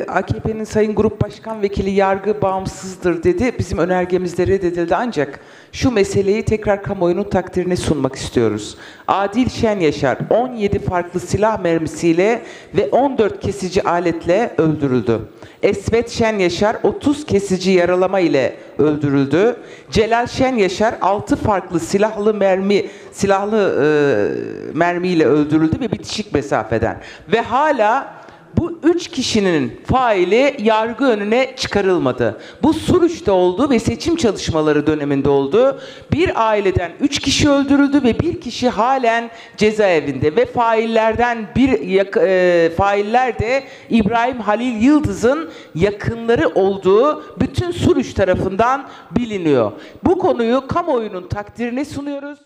AKP'nin Sayın Grup Başkan Vekili yargı bağımsızdır dedi. Bizim önergemizde reddedildi ancak şu meseleyi tekrar kamuoyunun takdirine sunmak istiyoruz. Adil Şen Yaşar 17 farklı silah mermisiyle ve 14 kesici aletle öldürüldü. Esvet Şen Yaşar 30 kesici yaralama ile öldürüldü. Celal Şen Yaşar 6 farklı silahlı mermi silahlı e, mermiyle öldürüldü ve bitişik mesafeden. Ve hala bu üç kişinin faili yargı önüne çıkarılmadı. Bu Suruç'ta oldu ve seçim çalışmaları döneminde oldu. Bir aileden üç kişi öldürüldü ve bir kişi halen cezaevinde ve faillerden bir e, failler de İbrahim Halil Yıldız'ın yakınları olduğu bütün Suruç tarafından biliniyor. Bu konuyu kamuoyunun takdirine sunuyoruz.